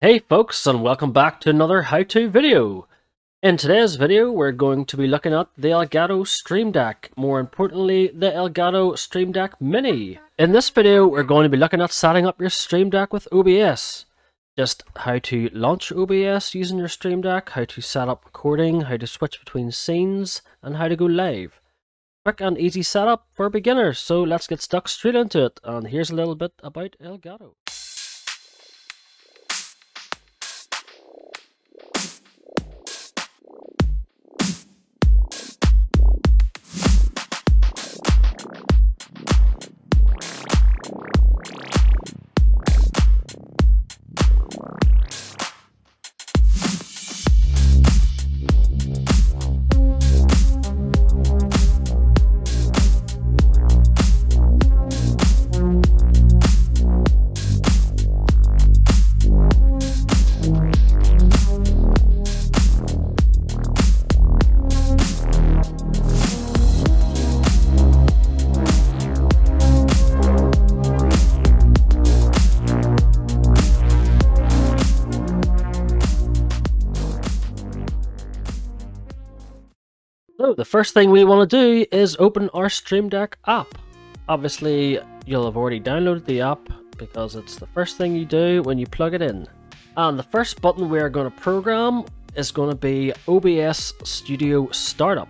Hey folks and welcome back to another how-to video. In today's video we're going to be looking at the Elgato Stream Deck, more importantly the Elgato Stream Deck Mini. In this video we're going to be looking at setting up your Stream Deck with OBS. Just how to launch OBS using your Stream Deck, how to set up recording, how to switch between scenes, and how to go live. Quick and easy setup for beginners, so let's get stuck straight into it and here's a little bit about Elgato. So the first thing we want to do is open our Stream Deck app. Obviously, you'll have already downloaded the app because it's the first thing you do when you plug it in. And the first button we're going to program is going to be OBS Studio Startup.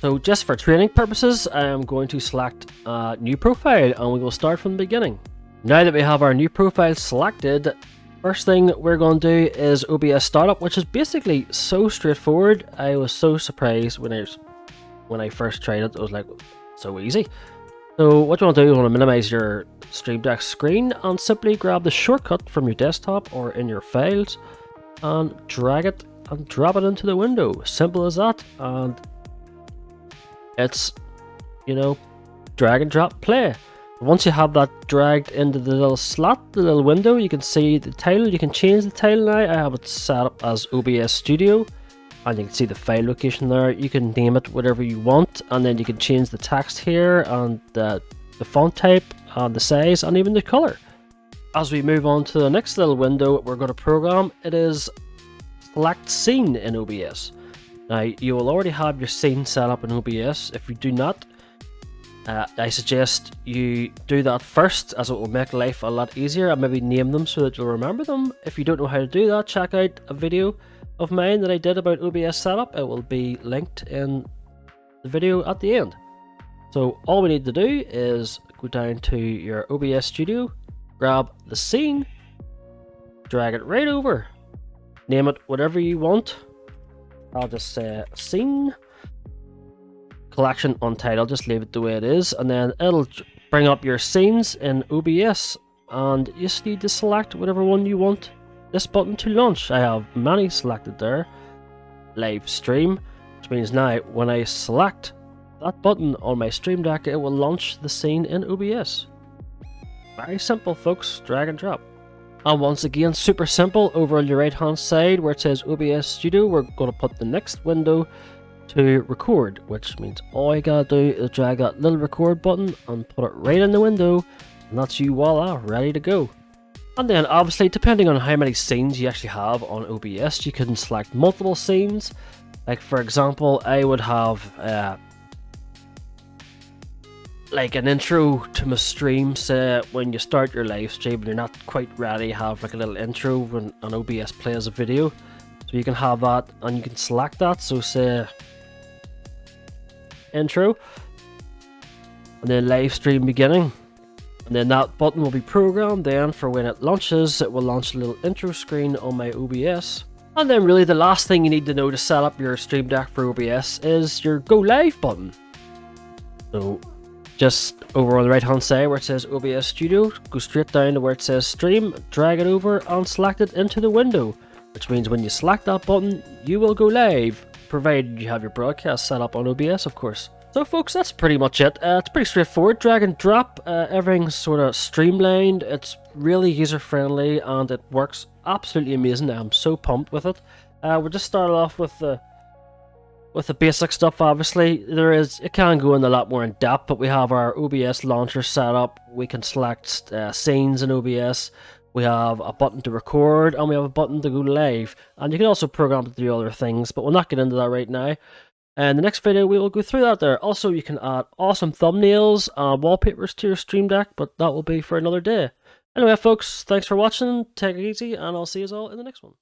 So just for training purposes, I am going to select a new profile and we will start from the beginning. Now that we have our new profile selected, First thing we're going to do is OBS Startup, which is basically so straightforward. I was so surprised when I was, when I first tried it. It was like so easy. So what you want to do, is you want to minimize your Stream Deck screen and simply grab the shortcut from your desktop or in your files and drag it and drop it into the window. Simple as that. And it's, you know, drag and drop play. Once you have that dragged into the little slot, the little window, you can see the title. You can change the title now. I have it set up as OBS Studio. And you can see the file location there. You can name it whatever you want. And then you can change the text here and the, the font type and the size and even the color. As we move on to the next little window we're going to program, it is select scene in OBS. Now you will already have your scene set up in OBS. If you do not, uh, I suggest you do that first as it will make life a lot easier and maybe name them so that you'll remember them. If you don't know how to do that, check out a video of mine that I did about OBS setup. It will be linked in the video at the end. So all we need to do is go down to your OBS studio, grab the scene, drag it right over, name it whatever you want. I'll just say scene collection untitled, just leave it the way it is, and then it'll bring up your scenes in OBS, and you just need to select whatever one you want this button to launch. I have many selected there. Live stream, which means now when I select that button on my stream deck, it will launch the scene in OBS. Very simple folks, drag and drop. And once again, super simple, over on your right hand side where it says OBS Studio, we're going to put the next window to record, which means all you gotta do is drag that little record button and put it right in the window, and that's you voila, ready to go. And then obviously, depending on how many scenes you actually have on OBS, you can select multiple scenes. Like for example, I would have uh, like an intro to my stream, say when you start your live stream and you're not quite ready, have like a little intro when an OBS plays a video. So you can have that and you can select that. So say intro. And then live stream beginning. And then that button will be programmed then for when it launches. It will launch a little intro screen on my OBS and then really the last thing you need to know to set up your stream deck for OBS is your go live button. So just over on the right hand side where it says OBS Studio go straight down to where it says stream drag it over and select it into the window which means when you select that button you will go live provided you have your broadcast set up on OBS, of course. So folks, that's pretty much it. Uh, it's pretty straightforward, drag and drop. Uh, everything's sort of streamlined. It's really user friendly and it works absolutely amazing. I'm so pumped with it. Uh, we'll just start off with the with the basic stuff, obviously, there is it can go in a lot more in depth, but we have our OBS launcher set up. We can select uh, scenes in OBS. We have a button to record and we have a button to go live. And you can also program to do other things, but we'll not get into that right now. And the next video we will go through that there. Also, you can add awesome thumbnails and wallpapers to your Stream Deck, but that will be for another day. Anyway, folks, thanks for watching. Take it easy, and I'll see you all in the next one.